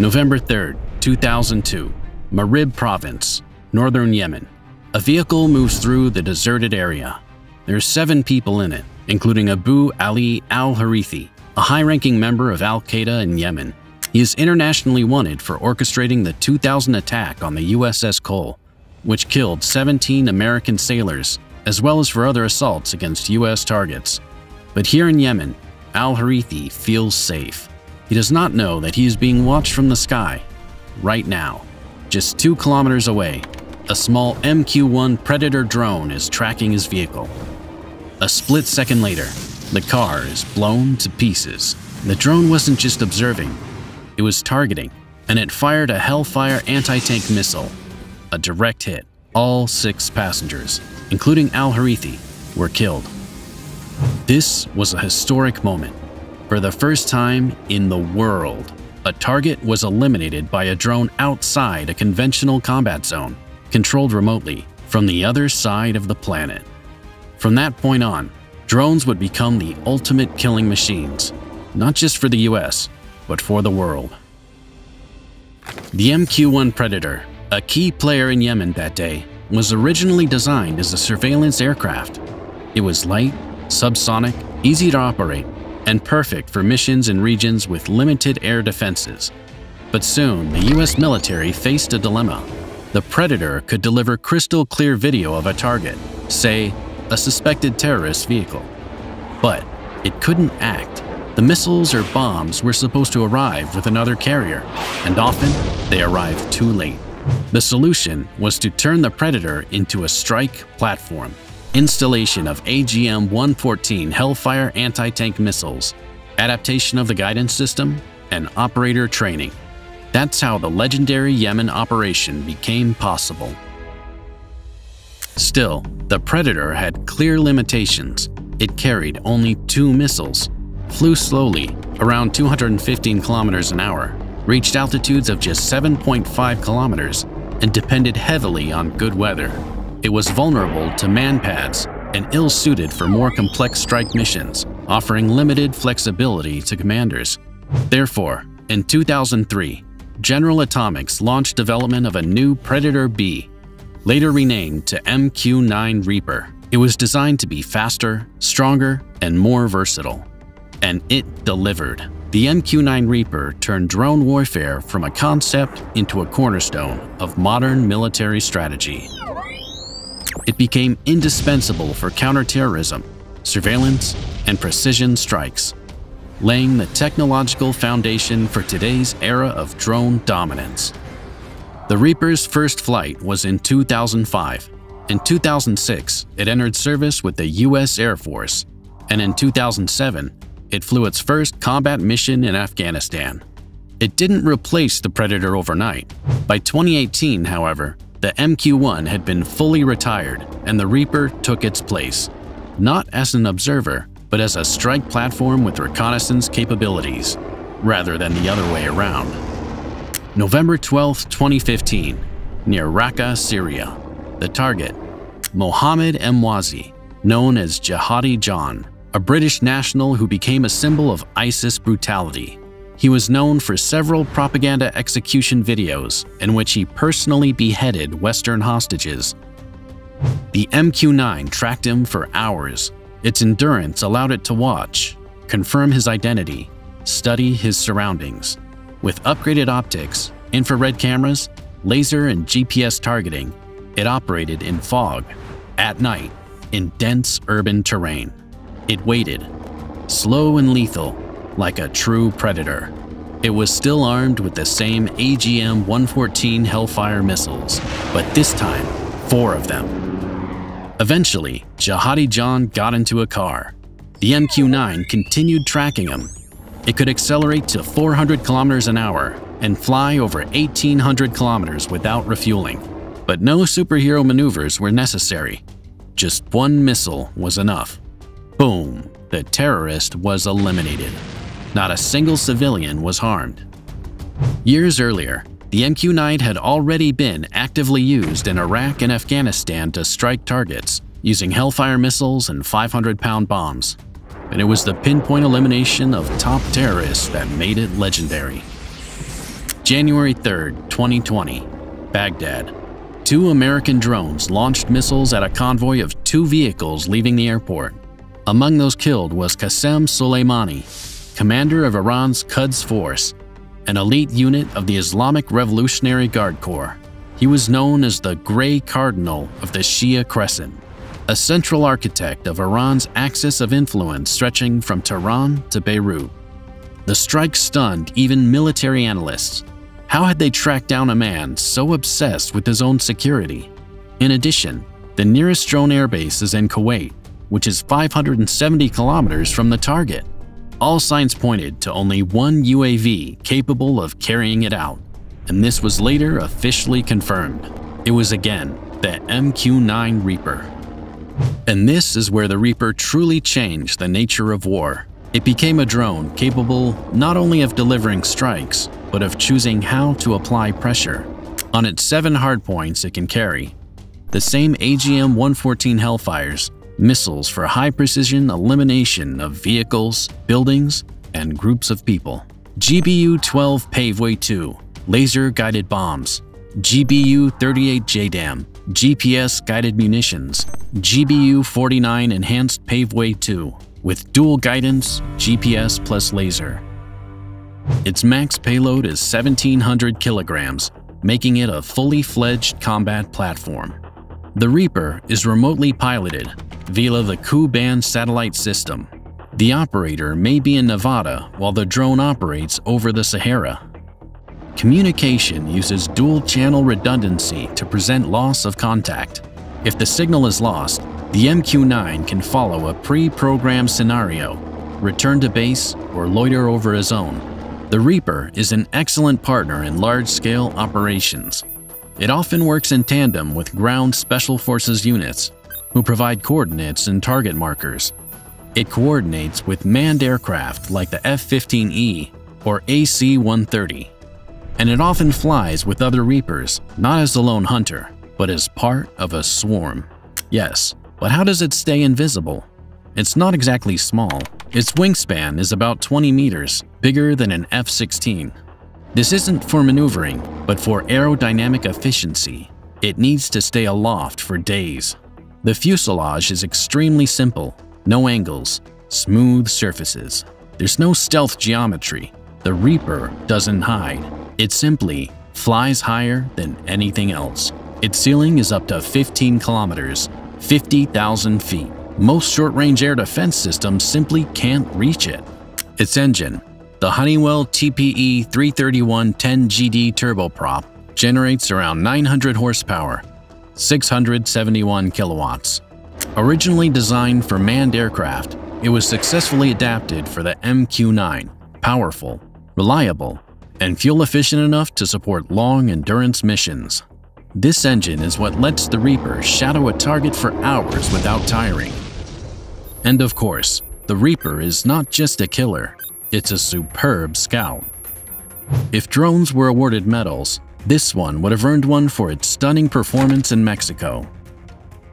November 3, 2002, Marib Province, northern Yemen. A vehicle moves through the deserted area. There's seven people in it, including Abu Ali al-Harithi, a high-ranking member of al-Qaeda in Yemen. He is internationally wanted for orchestrating the 2000 attack on the USS Cole, which killed 17 American sailors, as well as for other assaults against US targets. But here in Yemen, al-Harithi feels safe. He does not know that he is being watched from the sky, right now. Just two kilometers away, a small MQ-1 Predator drone is tracking his vehicle. A split second later, the car is blown to pieces. The drone wasn't just observing, it was targeting, and it fired a Hellfire anti-tank missile. A direct hit. All six passengers, including Al-Harithi, were killed. This was a historic moment. For the first time in the world, a target was eliminated by a drone outside a conventional combat zone, controlled remotely from the other side of the planet. From that point on, drones would become the ultimate killing machines, not just for the US, but for the world. The MQ-1 Predator, a key player in Yemen that day, was originally designed as a surveillance aircraft. It was light, subsonic, easy to operate, and perfect for missions in regions with limited air defenses. But soon, the US military faced a dilemma. The Predator could deliver crystal clear video of a target, say, a suspected terrorist vehicle. But it couldn't act. The missiles or bombs were supposed to arrive with another carrier, and often they arrived too late. The solution was to turn the Predator into a strike platform installation of AGM-114 Hellfire anti-tank missiles, adaptation of the guidance system, and operator training. That's how the legendary Yemen operation became possible. Still, the Predator had clear limitations. It carried only two missiles, flew slowly, around 215 kilometers an hour, reached altitudes of just 7.5 kilometers, and depended heavily on good weather. It was vulnerable to manpads and ill-suited for more complex strike missions, offering limited flexibility to commanders. Therefore, in 2003, General Atomics launched development of a new Predator B, later renamed to MQ-9 Reaper. It was designed to be faster, stronger, and more versatile. And it delivered. The MQ-9 Reaper turned drone warfare from a concept into a cornerstone of modern military strategy. It became indispensable for counterterrorism, surveillance, and precision strikes, laying the technological foundation for today's era of drone dominance. The Reaper's first flight was in 2005. In 2006, it entered service with the U.S. Air Force, and in 2007, it flew its first combat mission in Afghanistan. It didn't replace the Predator overnight. By 2018, however, the MQ-1 had been fully retired and the Reaper took its place, not as an observer, but as a strike platform with reconnaissance capabilities, rather than the other way around. November 12, 2015, near Raqqa, Syria. The target, Mohammed Emwazi, known as Jihadi John, a British national who became a symbol of ISIS brutality. He was known for several propaganda execution videos in which he personally beheaded Western hostages. The MQ-9 tracked him for hours. Its endurance allowed it to watch, confirm his identity, study his surroundings. With upgraded optics, infrared cameras, laser and GPS targeting, it operated in fog, at night, in dense urban terrain. It waited, slow and lethal, like a true predator. It was still armed with the same AGM-114 Hellfire missiles, but this time, four of them. Eventually, Jihadi John got into a car. The MQ-9 continued tracking him. It could accelerate to 400 kilometers an hour and fly over 1,800 kilometers without refueling. But no superhero maneuvers were necessary. Just one missile was enough. Boom, the terrorist was eliminated. Not a single civilian was harmed. Years earlier, the MQ-9 had already been actively used in Iraq and Afghanistan to strike targets using Hellfire missiles and 500-pound bombs. And it was the pinpoint elimination of top terrorists that made it legendary. January 3, 2020, Baghdad. Two American drones launched missiles at a convoy of two vehicles leaving the airport. Among those killed was Qasem Soleimani, commander of Iran's Quds Force, an elite unit of the Islamic Revolutionary Guard Corps. He was known as the Grey Cardinal of the Shia Crescent, a central architect of Iran's axis of influence stretching from Tehran to Beirut. The strike stunned even military analysts. How had they tracked down a man so obsessed with his own security? In addition, the nearest drone airbase is in Kuwait, which is 570 kilometers from the target. All signs pointed to only one UAV capable of carrying it out, and this was later officially confirmed. It was again the MQ-9 Reaper. And this is where the Reaper truly changed the nature of war. It became a drone capable not only of delivering strikes, but of choosing how to apply pressure. On its seven hardpoints it can carry, the same AGM-114 Hellfires, missiles for high-precision elimination of vehicles, buildings, and groups of people. GBU-12 Paveway 2, laser-guided bombs, GBU-38 JDAM, GPS-guided munitions, GBU-49 Enhanced Paveway 2, with dual guidance, GPS plus laser. Its max payload is 1700 kilograms, making it a fully fledged combat platform. The Reaper is remotely piloted via the Ku-band satellite system. The operator may be in Nevada while the drone operates over the Sahara. Communication uses dual-channel redundancy to present loss of contact. If the signal is lost, the MQ-9 can follow a pre-programmed scenario, return to base, or loiter over a zone. The Reaper is an excellent partner in large-scale operations. It often works in tandem with ground special forces units, who provide coordinates and target markers. It coordinates with manned aircraft like the F-15E or AC-130. And it often flies with other Reapers, not as a lone hunter, but as part of a swarm. Yes, but how does it stay invisible? It's not exactly small. Its wingspan is about 20 meters, bigger than an F-16. This isn't for maneuvering, but for aerodynamic efficiency. It needs to stay aloft for days. The fuselage is extremely simple, no angles, smooth surfaces. There's no stealth geometry. The Reaper doesn't hide. It simply flies higher than anything else. Its ceiling is up to 15 kilometers, 50,000 feet. Most short-range air defense systems simply can't reach it. Its engine, the Honeywell TPE 331-10GD turboprop, generates around 900 horsepower, 671 kilowatts. Originally designed for manned aircraft, it was successfully adapted for the MQ-9, powerful, reliable, and fuel-efficient enough to support long-endurance missions. This engine is what lets the Reaper shadow a target for hours without tiring. And of course, the Reaper is not just a killer, it's a superb scout. If drones were awarded medals, this one would have earned one for its stunning performance in Mexico.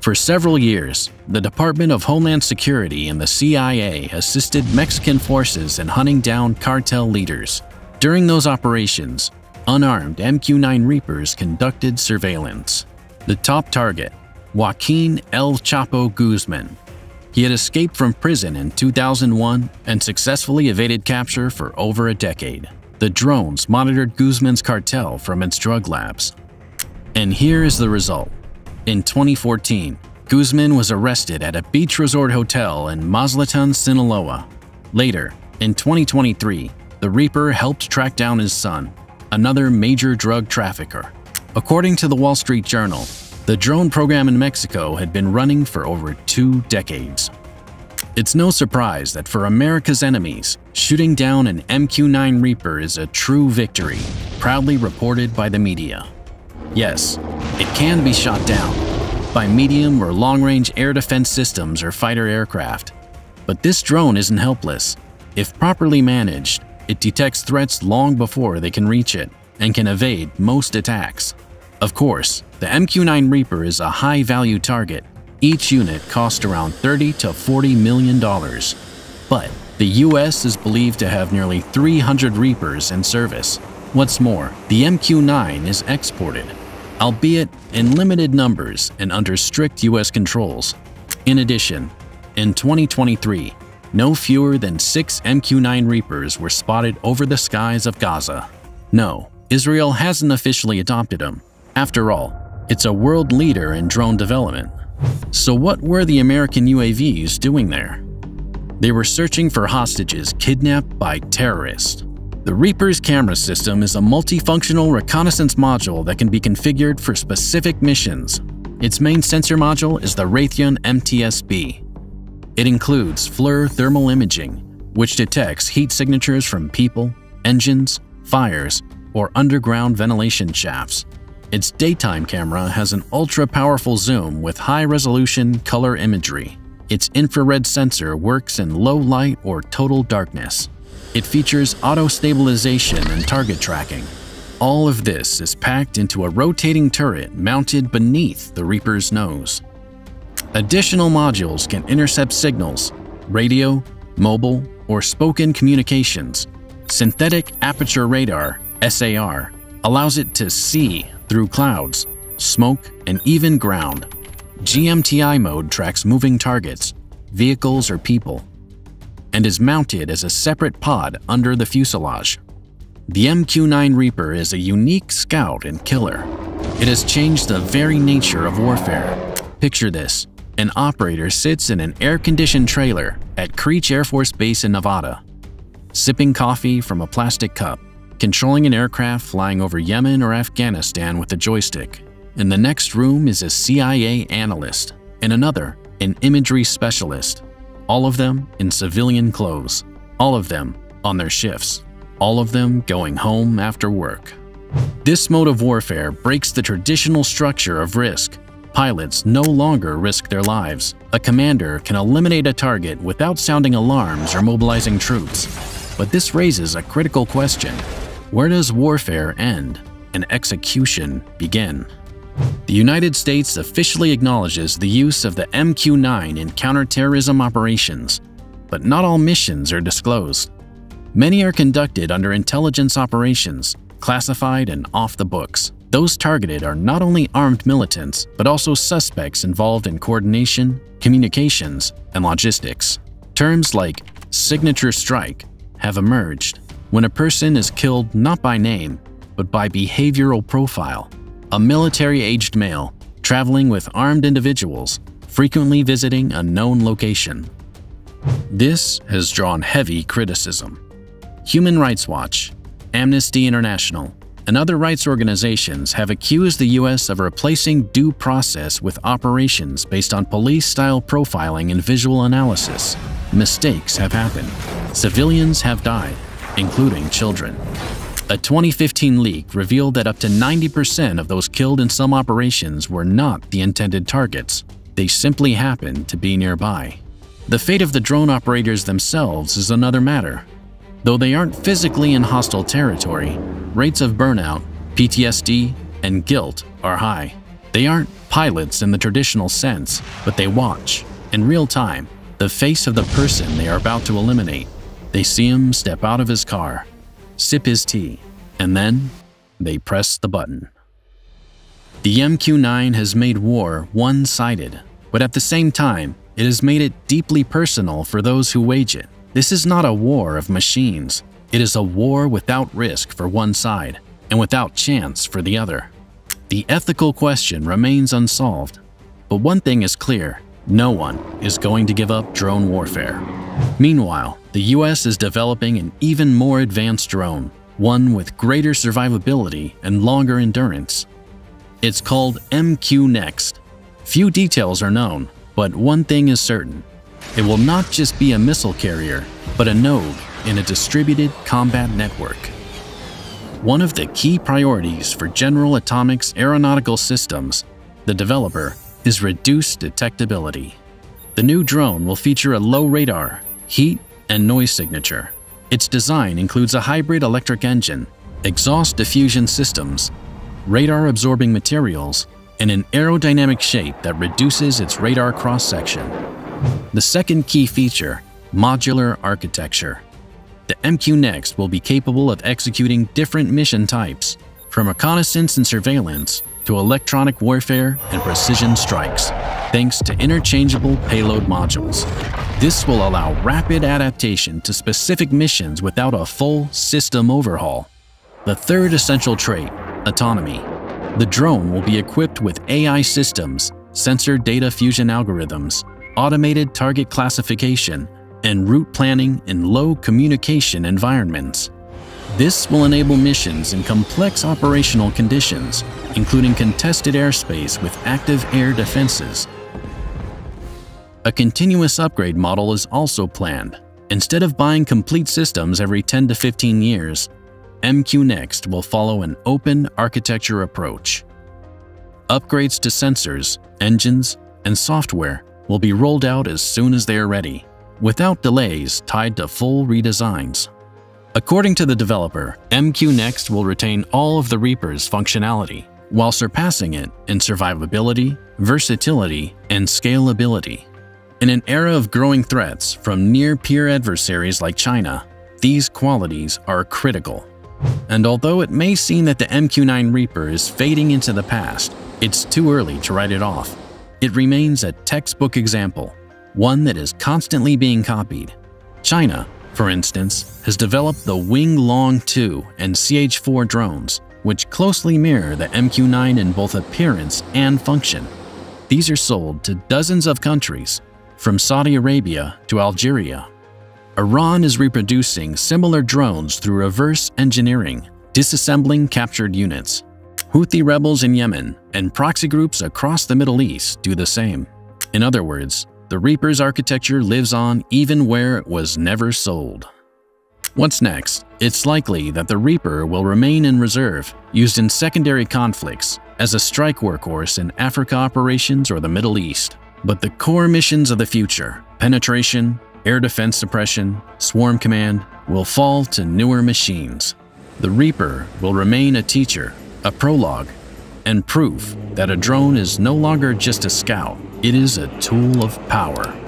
For several years, the Department of Homeland Security and the CIA assisted Mexican forces in hunting down cartel leaders. During those operations, unarmed MQ-9 Reapers conducted surveillance. The top target, Joaquin El Chapo Guzman. He had escaped from prison in 2001 and successfully evaded capture for over a decade. The drones monitored Guzman's cartel from its drug labs. And here is the result. In 2014, Guzman was arrested at a beach resort hotel in Mazatlan, Sinaloa. Later, in 2023, the Reaper helped track down his son, another major drug trafficker. According to the Wall Street Journal, the drone program in Mexico had been running for over two decades. It's no surprise that for America's enemies, shooting down an MQ-9 Reaper is a true victory, proudly reported by the media. Yes, it can be shot down by medium or long-range air defense systems or fighter aircraft. But this drone isn't helpless. If properly managed, it detects threats long before they can reach it and can evade most attacks. Of course, the MQ-9 Reaper is a high-value target each unit cost around 30 to 40 million dollars. But the US is believed to have nearly 300 Reapers in service, What's more, the MQ-9 is exported, albeit in limited numbers and under strict US controls. In addition, in 2023, no fewer than six MQ-9 Reapers were spotted over the skies of Gaza. No, Israel hasn't officially adopted them. After all, it's a world leader in drone development. So what were the American UAVs doing there? They were searching for hostages kidnapped by terrorists. The Reaper's camera system is a multifunctional reconnaissance module that can be configured for specific missions. Its main sensor module is the Raytheon MTS-B, it includes FLIR thermal imaging, which detects heat signatures from people, engines, fires, or underground ventilation shafts. Its daytime camera has an ultra-powerful zoom with high-resolution color imagery. Its infrared sensor works in low light or total darkness. It features auto-stabilization and target tracking. All of this is packed into a rotating turret mounted beneath the Reaper's nose. Additional modules can intercept signals, radio, mobile, or spoken communications. Synthetic Aperture Radar, SAR, allows it to see through clouds, smoke, and even ground. GMTI mode tracks moving targets, vehicles or people, and is mounted as a separate pod under the fuselage. The MQ-9 Reaper is a unique scout and killer. It has changed the very nature of warfare. Picture this, an operator sits in an air-conditioned trailer at Creech Air Force Base in Nevada, sipping coffee from a plastic cup, controlling an aircraft flying over Yemen or Afghanistan with a joystick. In the next room is a CIA analyst, and another, an imagery specialist, all of them in civilian clothes, all of them on their shifts, all of them going home after work. This mode of warfare breaks the traditional structure of risk pilots no longer risk their lives. A commander can eliminate a target without sounding alarms or mobilizing troops. But this raises a critical question. Where does warfare end and execution begin? The United States officially acknowledges the use of the MQ-9 in counterterrorism operations, but not all missions are disclosed. Many are conducted under intelligence operations, classified and off the books. Those targeted are not only armed militants, but also suspects involved in coordination, communications, and logistics. Terms like signature strike have emerged when a person is killed not by name, but by behavioral profile. A military-aged male traveling with armed individuals, frequently visiting a known location. This has drawn heavy criticism. Human Rights Watch, Amnesty International, and other rights organizations have accused the U.S. of replacing due process with operations based on police-style profiling and visual analysis. Mistakes have happened. Civilians have died, including children. A 2015 leak revealed that up to 90% of those killed in some operations were not the intended targets. They simply happened to be nearby. The fate of the drone operators themselves is another matter. Though they aren't physically in hostile territory, rates of burnout, PTSD, and guilt are high. They aren't pilots in the traditional sense, but they watch, in real time, the face of the person they are about to eliminate. They see him step out of his car, sip his tea, and then they press the button. The MQ-9 has made war one-sided, but at the same time, it has made it deeply personal for those who wage it. This is not a war of machines. It is a war without risk for one side and without chance for the other. The ethical question remains unsolved. But one thing is clear, no one is going to give up drone warfare. Meanwhile, the US is developing an even more advanced drone, one with greater survivability and longer endurance. It's called MQ Next. Few details are known, but one thing is certain. It will not just be a missile carrier, but a node in a distributed combat network. One of the key priorities for General Atomics Aeronautical Systems, the developer, is reduced detectability. The new drone will feature a low radar, heat, and noise signature. Its design includes a hybrid electric engine, exhaust diffusion systems, radar-absorbing materials, and an aerodynamic shape that reduces its radar cross-section. The second key feature, modular architecture. The MQ Next will be capable of executing different mission types, from reconnaissance and surveillance to electronic warfare and precision strikes, thanks to interchangeable payload modules. This will allow rapid adaptation to specific missions without a full system overhaul. The third essential trait, autonomy. The drone will be equipped with AI systems, sensor data fusion algorithms, automated target classification, and route planning in low communication environments. This will enable missions in complex operational conditions, including contested airspace with active air defenses. A continuous upgrade model is also planned. Instead of buying complete systems every 10 to 15 years, MQ Next will follow an open architecture approach. Upgrades to sensors, engines, and software will be rolled out as soon as they are ready, without delays tied to full redesigns. According to the developer, MQ Next will retain all of the Reaper's functionality, while surpassing it in survivability, versatility, and scalability. In an era of growing threats from near-peer adversaries like China, these qualities are critical. And although it may seem that the MQ-9 Reaper is fading into the past, it's too early to write it off. It remains a textbook example, one that is constantly being copied. China, for instance, has developed the Wing Loong 2 and CH-4 drones, which closely mirror the MQ-9 in both appearance and function. These are sold to dozens of countries, from Saudi Arabia to Algeria. Iran is reproducing similar drones through reverse engineering, disassembling captured units. Houthi rebels in Yemen and proxy groups across the Middle East do the same. In other words, the Reaper's architecture lives on even where it was never sold. What's next? It's likely that the Reaper will remain in reserve, used in secondary conflicts, as a strike workhorse in Africa operations or the Middle East. But the core missions of the future, penetration, air defense suppression, swarm command, will fall to newer machines. The Reaper will remain a teacher a prologue, and proof that a drone is no longer just a scout, it is a tool of power.